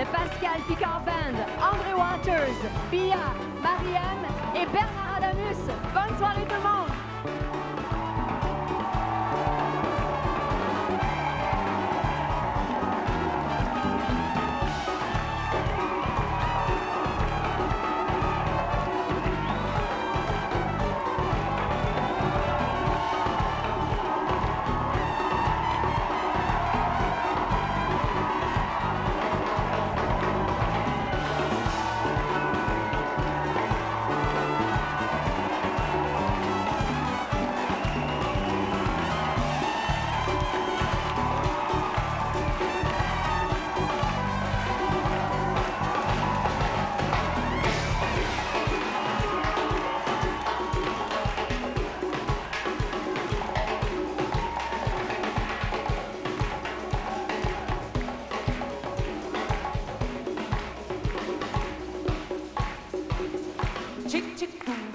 le Pascal Picard Band, André Waters, Pia, Marianne et Bernard Adamus. Bonne soirée tout le monde!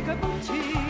一个冬季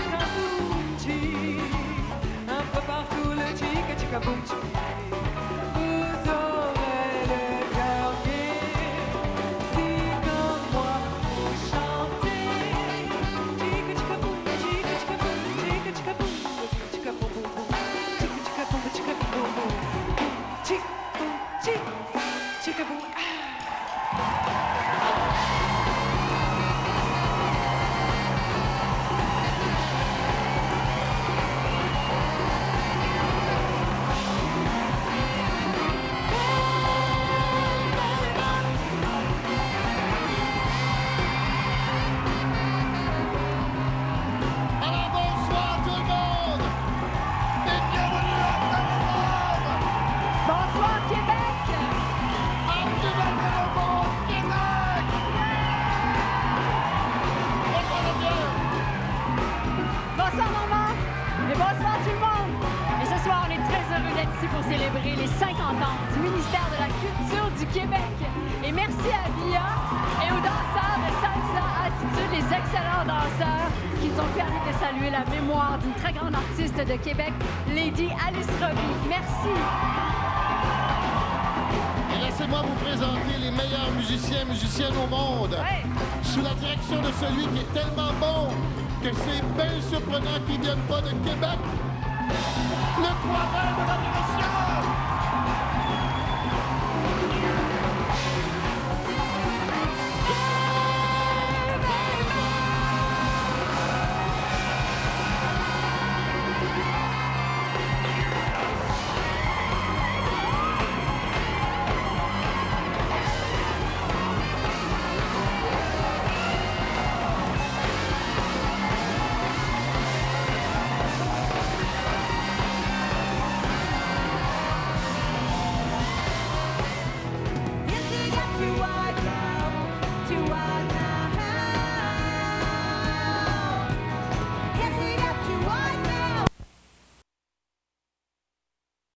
chica Bonsoir Normand! Et bonsoir tout le monde! Et ce soir, on est très heureux d'être ici pour célébrer les 50 ans du ministère de la Culture du Québec. Et merci à Via et aux danseurs de Salsa Attitude, les excellents danseurs qui nous ont permis de saluer la mémoire d'une très grande artiste de Québec, Lady Alice Robbie. Merci! Et laissez-moi vous présenter les meilleurs musiciens et musiciennes au monde Ouais. sous la direction de celui qui est tellement bon que c'est bien surprenant qu'il ne vienne pas de Québec le croiseur de la direction